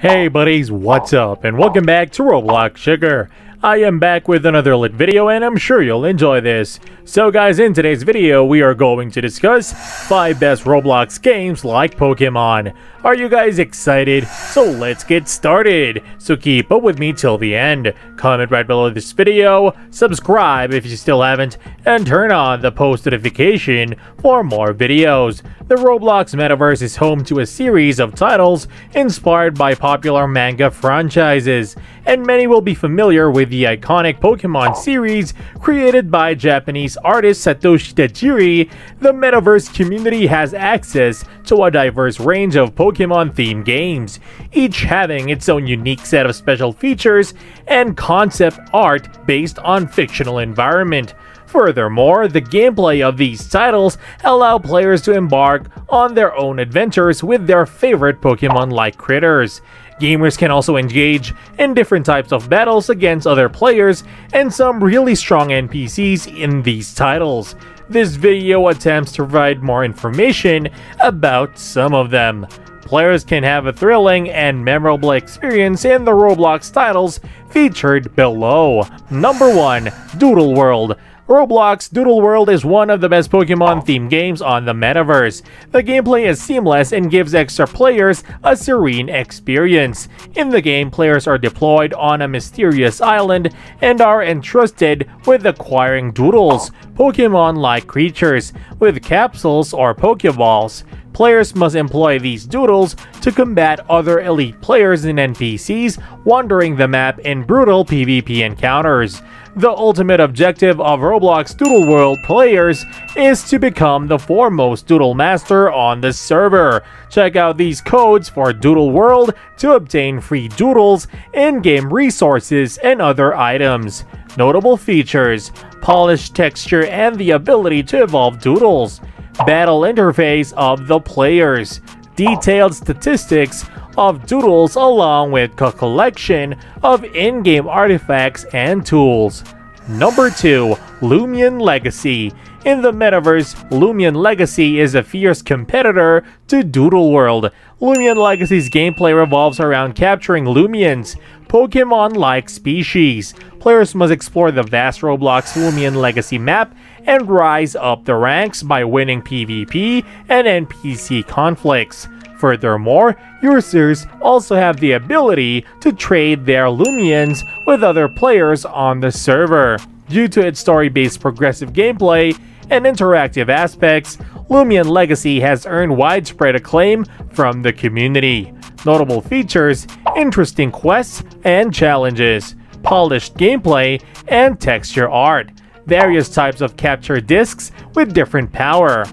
Hey buddies, what's up? And welcome back to Roblox Sugar. I am back with another lit video and I'm sure you'll enjoy this. So guys, in today's video, we are going to discuss 5 best Roblox games like Pokemon. Are you guys excited? So let's get started. So keep up with me till the end. Comment right below this video, subscribe if you still haven't, and turn on the post notification for more videos. The Roblox Metaverse is home to a series of titles inspired by popular manga franchises, and many will be familiar with the iconic Pokemon series created by Japanese artist Satoshi Tajiri. The Metaverse community has access to a diverse range of Pokemon Pokemon-themed games, each having its own unique set of special features and concept art based on fictional environment. Furthermore, the gameplay of these titles allow players to embark on their own adventures with their favorite Pokemon-like critters. Gamers can also engage in different types of battles against other players and some really strong NPCs in these titles. This video attempts to provide more information about some of them. Players can have a thrilling and memorable experience in the Roblox titles featured below. Number 1. Doodle World Roblox Doodle World is one of the best Pokemon-themed games on the metaverse. The gameplay is seamless and gives extra players a serene experience. In the game, players are deployed on a mysterious island and are entrusted with acquiring doodles, Pokemon-like creatures, with capsules or Pokeballs. Players must employ these doodles to combat other elite players and NPCs wandering the map in brutal PvP encounters. The ultimate objective of Roblox Doodle World players is to become the foremost Doodle Master on the server. Check out these codes for Doodle World to obtain free doodles, in-game resources, and other items. Notable features, polished texture and the ability to evolve doodles battle interface of the players, detailed statistics of doodles along with a collection of in-game artifacts and tools. Number 2. Loomian Legacy in the metaverse, Loomian Legacy is a fierce competitor to Doodle World. Loomian Legacy's gameplay revolves around capturing Loomians, Pokemon-like species. Players must explore the vast Roblox Loomian Legacy map and rise up the ranks by winning PvP and NPC conflicts. Furthermore, users also have the ability to trade their Loomians with other players on the server. Due to its story-based progressive gameplay and interactive aspects, Loomian Legacy has earned widespread acclaim from the community. Notable features, interesting quests and challenges, polished gameplay, and texture art. Various types of capture discs with different power.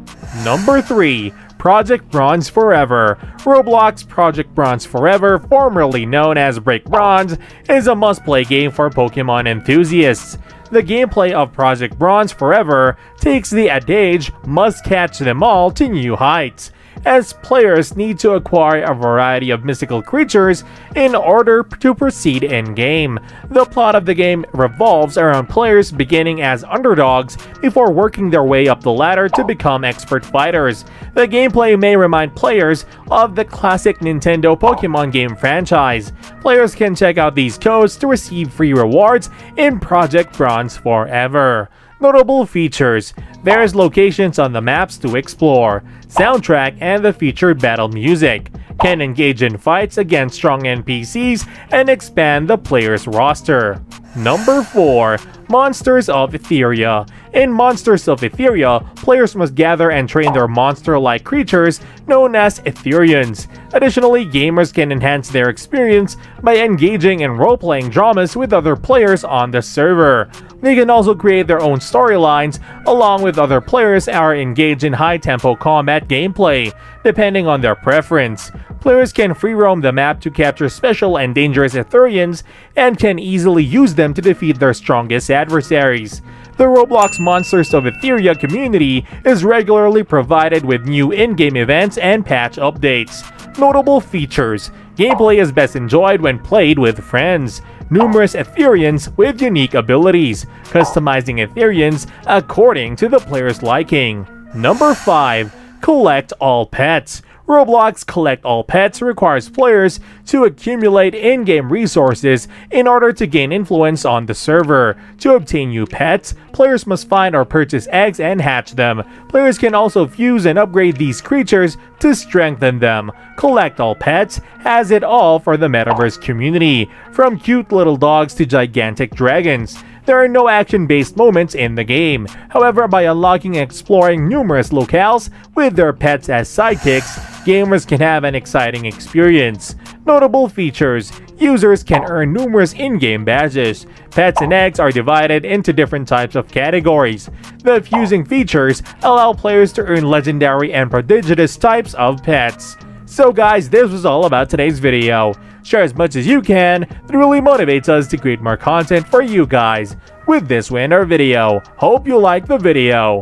Number 3. Project Bronze Forever. Roblox Project Bronze Forever, formerly known as Brick Bronze, is a must-play game for Pokemon enthusiasts. The gameplay of Project Bronze Forever takes the adage, must catch them all to new heights as players need to acquire a variety of mystical creatures in order to proceed in-game. The plot of the game revolves around players beginning as underdogs before working their way up the ladder to become expert fighters. The gameplay may remind players of the classic Nintendo Pokemon game franchise. Players can check out these codes to receive free rewards in Project Bronze Forever. Notable features, various locations on the maps to explore, soundtrack and the featured battle music, can engage in fights against strong NPCs and expand the player's roster. Number 4. Monsters of Etheria In Monsters of Etheria, players must gather and train their monster-like creatures known as Etherians. Additionally, gamers can enhance their experience by engaging in role-playing dramas with other players on the server. They can also create their own storylines, along with other players are engaged in high-tempo combat gameplay, depending on their preference. Players can free roam the map to capture special and dangerous Etherians, and can easily use them to defeat their strongest adversaries. The Roblox Monsters of Etheria community is regularly provided with new in-game events and patch updates. Notable features Gameplay is best enjoyed when played with friends numerous Etherians with unique abilities, customizing Etherians according to the player's liking. Number 5. Collect all pets. Roblox Collect All Pets requires players to accumulate in-game resources in order to gain influence on the server. To obtain new pets, players must find or purchase eggs and hatch them. Players can also fuse and upgrade these creatures to strengthen them. Collect All Pets has it all for the Metaverse community, from cute little dogs to gigantic dragons. There are no action-based moments in the game. However, by unlocking and exploring numerous locales with their pets as sidekicks, gamers can have an exciting experience. Notable features Users can earn numerous in-game badges. Pets and eggs are divided into different types of categories. The fusing features allow players to earn legendary and prodigious types of pets. So guys, this was all about today's video. Share as much as you can, it really motivates us to create more content for you guys. With this, our video. Hope you like the video.